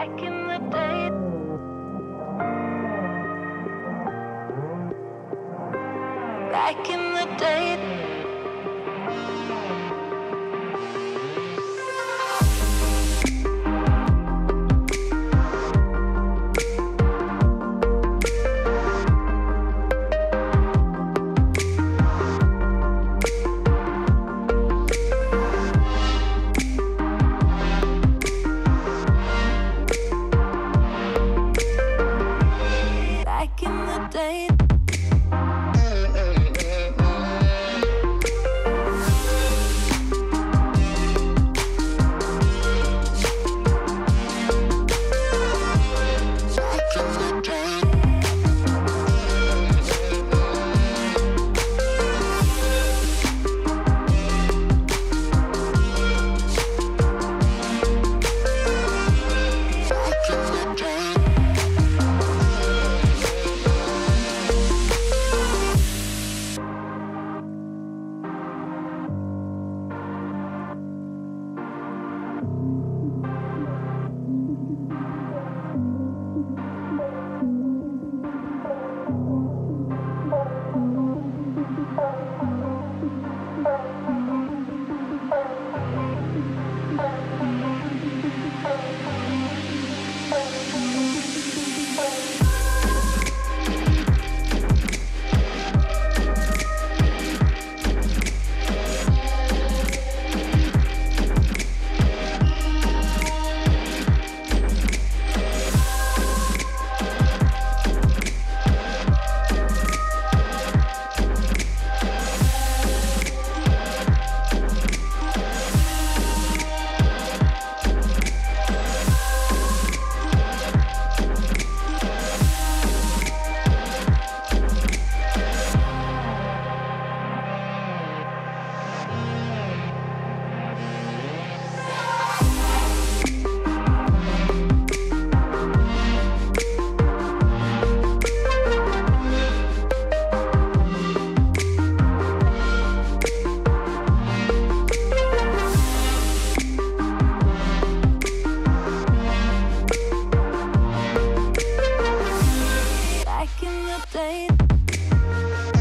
back in the day. your blade.